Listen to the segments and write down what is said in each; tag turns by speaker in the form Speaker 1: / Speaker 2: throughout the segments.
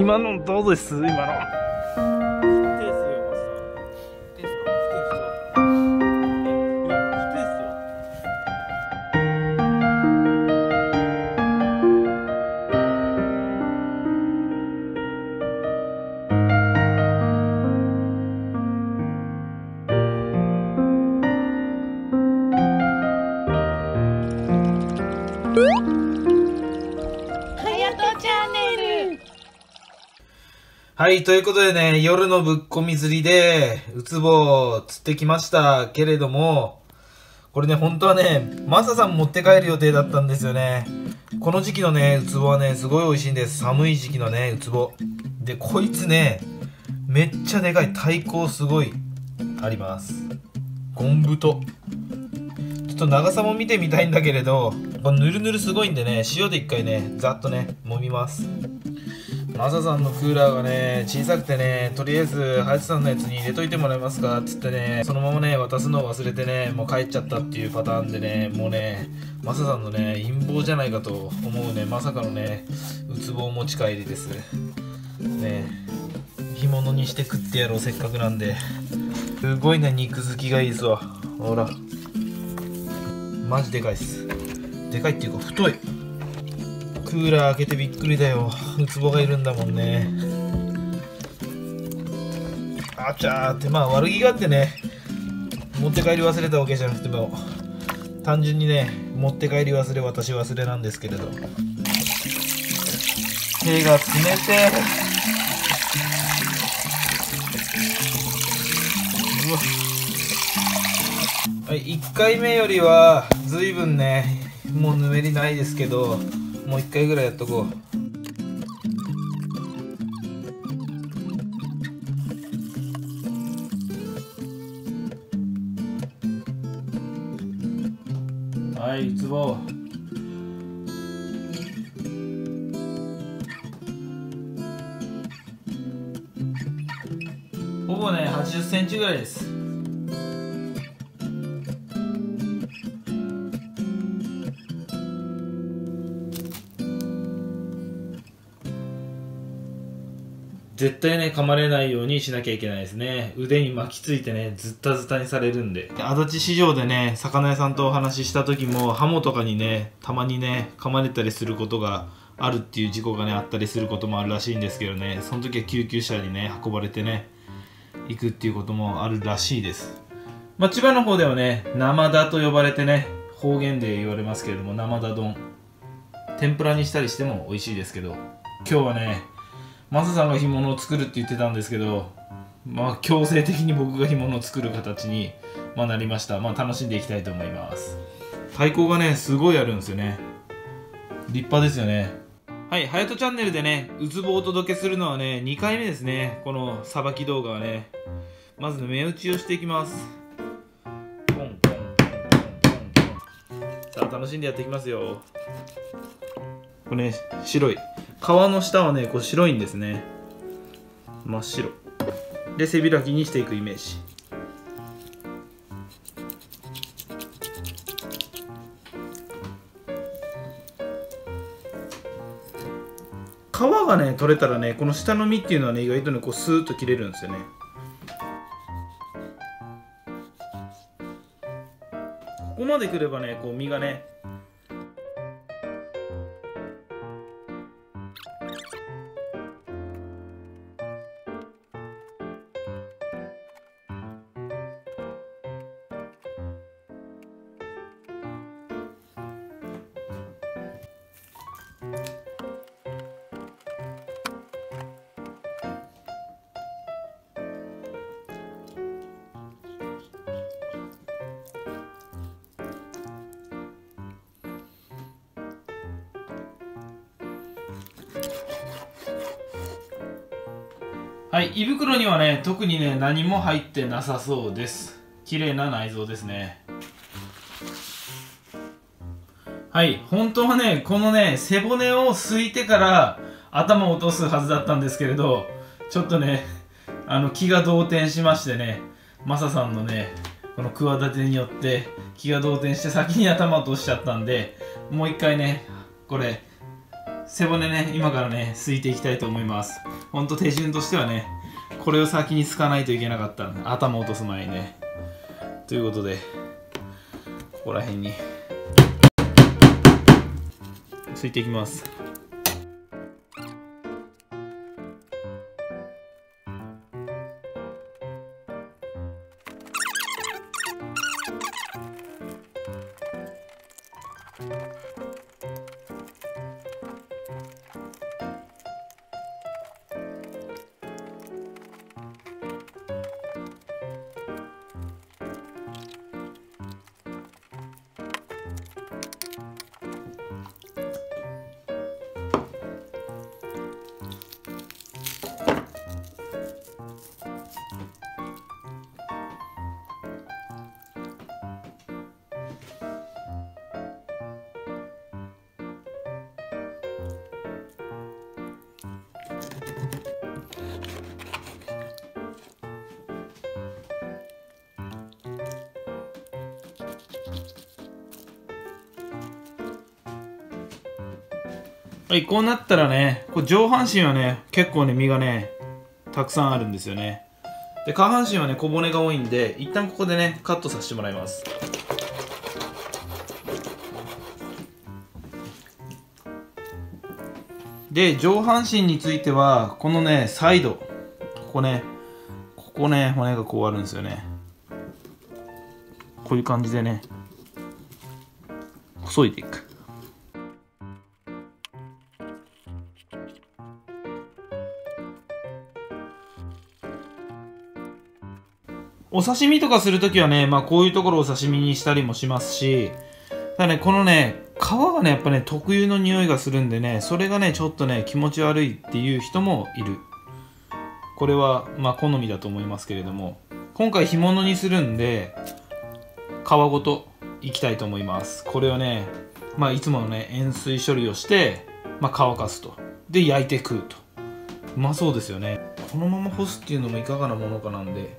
Speaker 1: 今のどうです？今のはい、ということでね、夜のぶっこみ釣りで、ウツボを釣ってきましたけれども、これね、本当はね、マサさん持って帰る予定だったんですよね。この時期のね、ウツボはね、すごい美味しいんです。寒い時期のね、ウツボ。で、こいつね、めっちゃでかい。体高すごいあります。ゴンブト。ちょっと長さも見てみたいんだけれど、このぬるぬるすごいんでね、塩で一回ね、ざっとね、揉みます。マサさんのクーラーがね小さくてねとりあえずハヤさんのやつに入れといてもらえますかっつってねそのままね渡すのを忘れてねもう帰っちゃったっていうパターンでねもうねマサさんのね陰謀じゃないかと思うねまさかのねウツボお持ち帰りです。ね干物にして食ってやろうせっかくなんで。すごいね肉付きがいいですわほら。マジでかいっす。でかいっていうか太い。クーラー開けてびっくりだよ。ウツボがいるんだもんね。あちゃーってまあ悪気があってね。持って帰り忘れたわけじゃなくても単純にね持って帰り忘れ私忘れなんですけれど。手が冷て。うわ。はい1回目よりは随分ねもうぬめりないですけど。もう一回ぐらいやっとこう。はいウツボほぼね8 0センチぐらいです。絶対ね噛まれないようにしなきゃいけないですね。腕に巻きついてねズッタズタにされるんで。足立市場でね魚屋さんとお話しした時もハモとかにねたまにね噛まれたりすることがあるっていう事故がねあったりすることもあるらしいんですけどね。その時は救急車にね運ばれてね行くっていうこともあるらしいです。まあ、千葉の方ではね生田と呼ばれてね方言で言われますけれども生田丼。天ぷらにしたりしても美味しいですけど。今日はねマサさんが干物を作るって言ってたんですけどまあ強制的に僕が干物を作る形に、まあ、なりましたまあ楽しんでいきたいと思います太鼓がねすごいあるんですよね立派ですよねはい、ハヤトチャンネルでね、ウツボをお届けするのはね、2回目ですね。このさばき動画はね。まずね、目打ちをしていきます。ポンポンポンポンポン。さあ、楽しんでやっていきますよ。これね、白い。皮の下はね、こう白いんですね。真っ白。で、背開きにしていくイメージ。皮がね取れたらねこの下の実っていうのはね意外とねこうスーッと切れるんですよねここまでくればねこう実がねはい胃袋にはね特にね何も入ってなさそうです。綺麗な内臓ですね。はい本当はねこのね背骨をすいてから頭を落とすはずだったんですけれどちょっとねあの気が動転しましてねマサさんのねこの企てによって気が動転して先に頭を落としちゃったんでもう一回ねこれ背骨ね今からねすいていきたいと思います。ほんと手順としてはねこれを先にすかないといけなかった頭落とす前にね。ということでここら辺にすいていきます。はい、こうなったらね、こう上半身はね、結構ね、身がね、たくさんあるんですよね。で、下半身はね、小骨が多いんで、一旦ここでね、カットさせてもらいます。で、上半身については、このね、サイド、ここね、ここね、骨がこうあるんですよね。こういう感じでね、細いていく。お刺身とかするときはね、まあこういうところを刺身にしたりもしますし、ただね、このね、皮がね、やっぱね、特有の匂いがするんでね、それがね、ちょっとね、気持ち悪いっていう人もいる。これは、まあ好みだと思いますけれども、今回干物にするんで、皮ごといきたいと思います。これをね、まあいつものね、塩水処理をして、まあ乾かすと。で、焼いて食うと。うまそうですよね。このまま干すっていうのもいかがなものかなんで、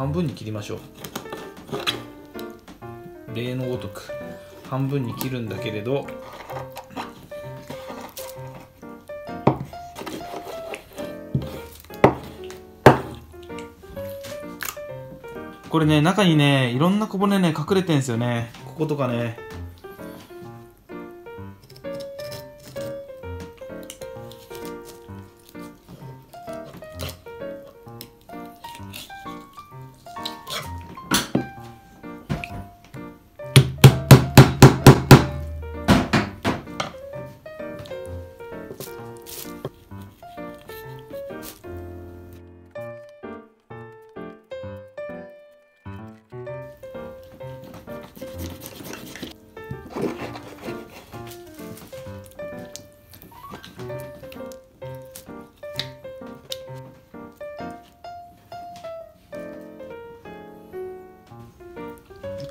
Speaker 1: 半分に切りましょう。例のごとく半分に切るんだけれどこれね中にねいろんな小骨ね隠れてんですよね。こことかね。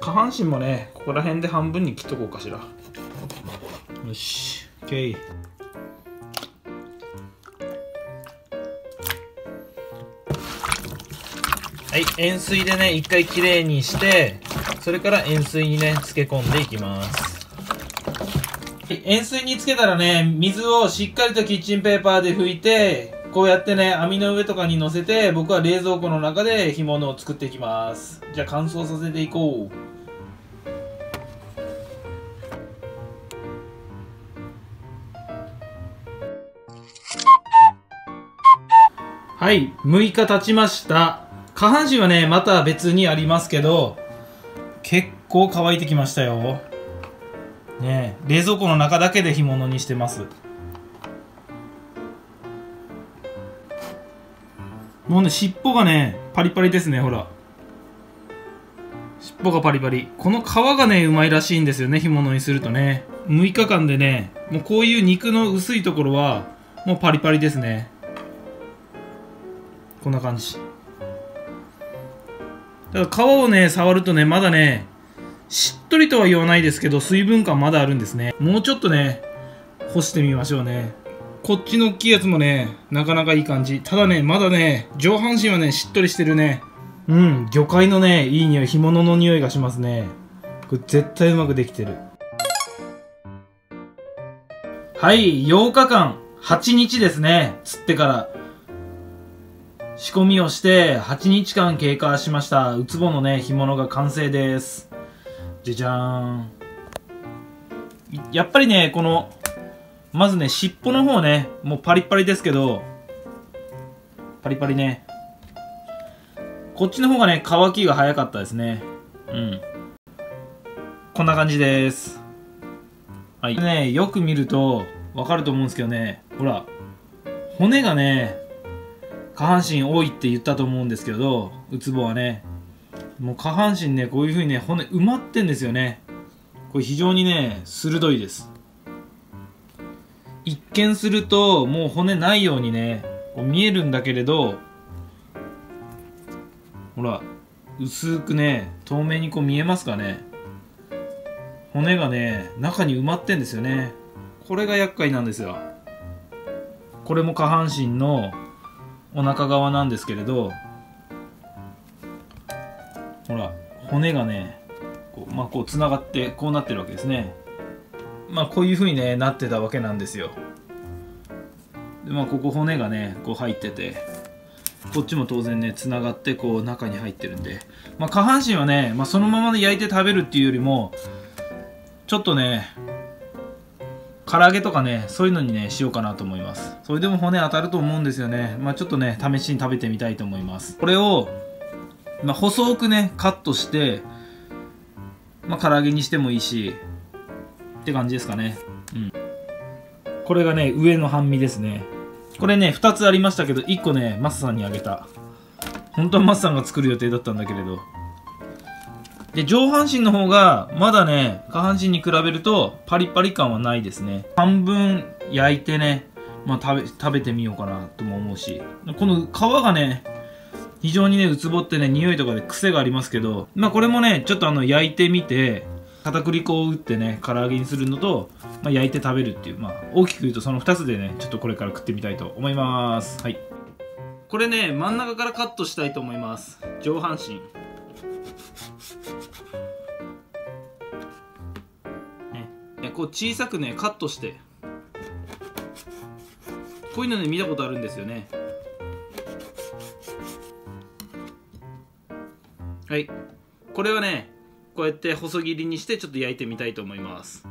Speaker 1: 下半身もねここら辺で半分に切っとこうかしら。よし。OK はい塩水でね一回きれいにしてそれから塩水にね漬け込んでいきます。塩水につけたらね水をしっかりとキッチンペーパーで拭いてこうやってね網の上とかに乗せて僕は冷蔵庫の中で干物を作っていきます。じゃあ乾燥させていこう。はい、6日経ちました。下半身はね、また別にありますけど、結構乾いてきましたよ。ね冷蔵庫の中だけで干物にしてます。もうね、尻尾がね、パリパリですね、ほら。尻尾がパリパリ。この皮がね、うまいらしいんですよね、干物にするとね。6日間でね、もうこういう肉の薄いところは、もうパリパリですね。こんな感じ。だから皮をね、触るとね、まだね、しっとりとは言わないですけど、水分感まだあるんですね。もうちょっとね、干してみましょうね。こっちの大きいやつもね、なかなかいい感じ。ただね、まだね、上半身はね、しっとりしてるね。うん、魚介のね、いい匂い、干物の匂いがしますね。これ絶対うまくできてる。はい、8日間、8日ですね、釣ってから。仕込みをして、8日間経過しました。ウツボのね、干物が完成です。じゃじゃーん。やっぱりね、この、まずね、尻尾の方ね、もうパリッパリですけど、パリパリね。こっちの方がね、乾きが早かったですね。うん。こんな感じです。はい。ね、よく見ると、わかると思うんですけどね、ほら、骨がね、下半身多いって言ったと思うんですけど、ウツボはね、もう下半身ね、こういう風にね、骨埋まってんですよね。これ非常にね、鋭いです。一見すると、もう骨ないようにね、こう見えるんだけれど、ほら、薄くね、透明にこう見えますかね。骨がね、中に埋まってんですよね。これが厄介なんですよ。これも下半身のお腹側なんですけれど、ほら、骨がね、こうまあ、こう繋がってこうなってるわけですね。まあ、こういう風にね、なってたわけなんですよ。で、まあ、ここ骨がね、こう入ってて、こっちも当然ね、繋がってこう中に入ってるんで、まあ、下半身はね、まあ、そのままで焼いて食べるっていうよりも、ちょっとね、唐揚げとかね、そういうのにね、しようかなと思います。それでも骨当たると思うんですよね。まあちょっとね、試しに食べてみたいと思います。これを、まあ細くね、カットして、まあ唐揚げにしてもいいし、って感じですかね。うん。これがね、上の半身ですね。これね、2つありましたけど、1個ね、マスさんにあげた。本当はマスさんが作る予定だったんだけれど。で、上半身の方が、まだね、下半身に比べると、パリパリ感はないですね。半分焼いてね、まあ食べ、食べてみようかなとも思うし。この皮がね、非常にね、ウツボってね、匂いとかで癖がありますけど、まあこれもね、ちょっとあの、焼いてみて、片栗粉を打ってね、唐揚げにするのと、まあ焼いて食べるっていう、まあ大きく言うとその2つでね、ちょっとこれから食ってみたいと思います。はい。これね、真ん中からカットしたいと思います。上半身。ね、こう小さくねカットして。こういうのね見たことあるんですよね。はい。これはねこうやって細切りにしてちょっと焼いてみたいと思います。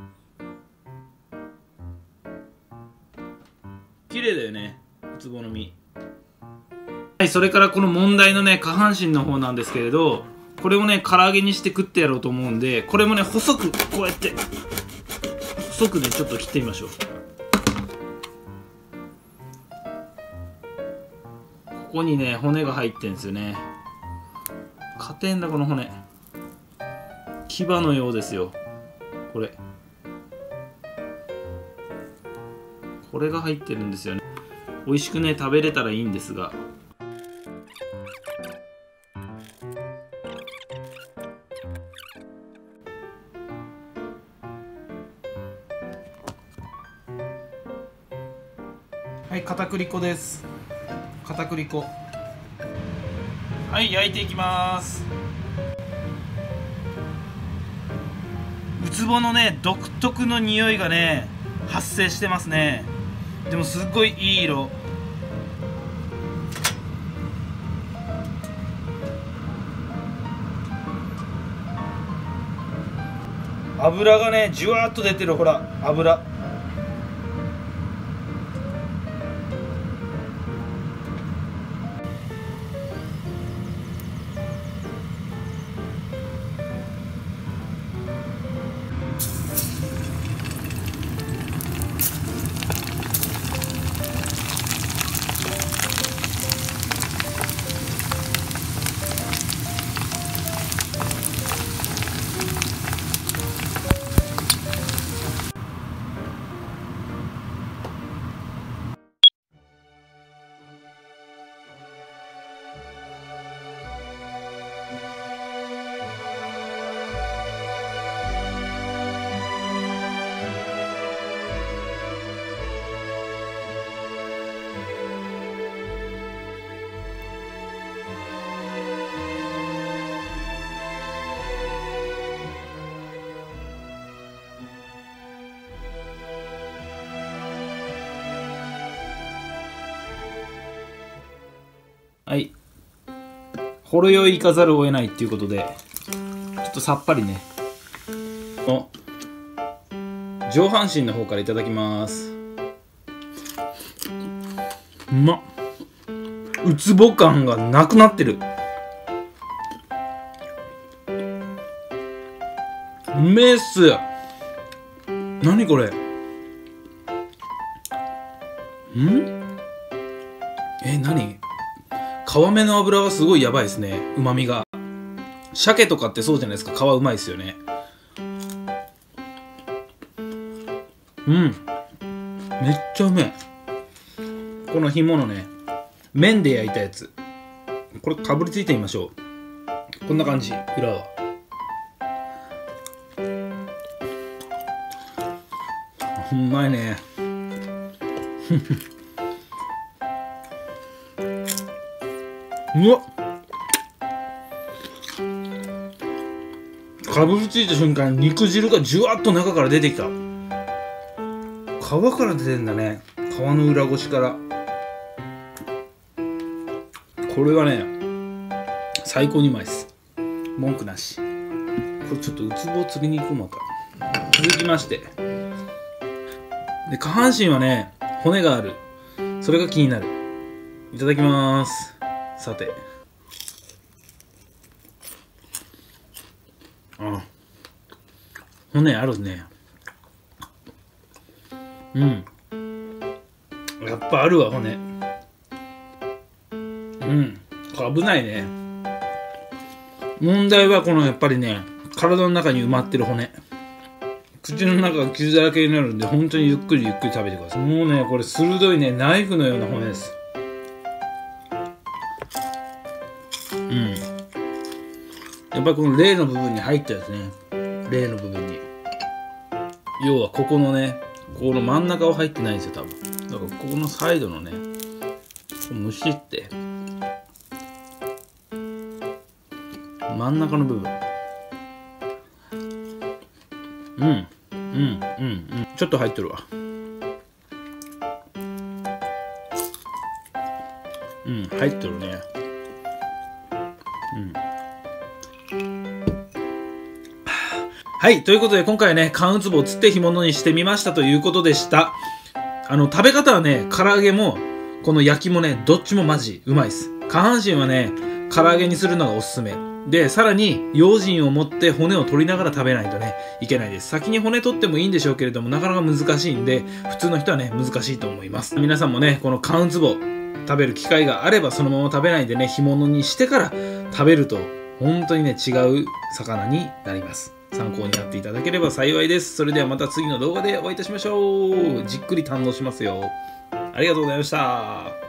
Speaker 1: 綺麗だよねウツボの実。はいそれからこの問題のね下半身の方なんですけれど。これをね唐揚げにして食ってやろうと思うんでこれもね細くこうやって細くねちょっと切ってみましょう。ここにね骨が入ってんですよね。硬いんだこの骨。牙のようですよ。これ。これが入ってるんですよね。美味しくね食べれたらいいんですが。はい片栗粉です。片栗粉。はい焼いていきます。ウツボのね独特の匂いがね発生してますね。でもすっごいいい色。油がねじゅわっと出てるほら油。ほろ酔いいかざるを得ないっていうことでちょっとさっぱりね。の上半身の方からいただきます。うまっ。うつぼ感がなくなってる。うめっす。何これ。ん？え何？皮目の油がすごいやばいですね。うまみが。鮭とかってそうじゃないですか。皮うまいですよね。うん。めっちゃうめえ。この干物ね。麺で焼いたやつ。これかぶりついてみましょう。こんな感じ。裏はうまいね。うわっ。かぶりついた瞬間肉汁がじゅわっと中から出てきた。皮から出てんだね。皮の裏ごしから。これはね最高にうまいです。文句なし。これちょっとウツボを釣りに行こうまた。続きまして。で下半身はね骨がある。それが気になる。いただきますさて。あ。骨あるね。うん。やっぱあるわ骨。うん。危ないね。問題はこのやっぱりね体の中に埋まってる骨。口の中が傷だらけになるんで本当にゆっくりゆっくり食べてください。もうねこれ鋭いねナイフのような骨です。やっぱりこの例の部分に入ったやつね。例の部分に。要はここのねこの真ん中は入ってないんですよ多分。だからここのサイドのねむしって。真ん中の部分。うん。うん。うん。うん。ちょっと入ってるわ。うん。入ってるね。うん。はい。ということで、今回はね、缶ウツボを釣って干物にしてみましたということでした。あの、食べ方はね、唐揚げも、この焼きもね、どっちもマジうまいです。下半身はね、唐揚げにするのがおすすめ。で、さらに、用心を持って骨を取りながら食べないとね、いけないです。先に骨取ってもいいんでしょうけれども、なかなか難しいんで、普通の人はね、難しいと思います。皆さんもね、この缶ウツボ、食べる機会があれば、そのまま食べないでね、干物にしてから食べると、本当にね、違う魚になります。参考になっていただければ幸いです。それではまた次の動画でお会いいたしましょう。じっくり堪能しますよ。ありがとうございました。